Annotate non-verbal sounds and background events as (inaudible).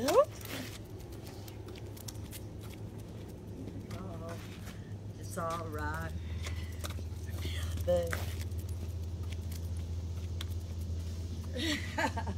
Oh, it's all right. But (laughs)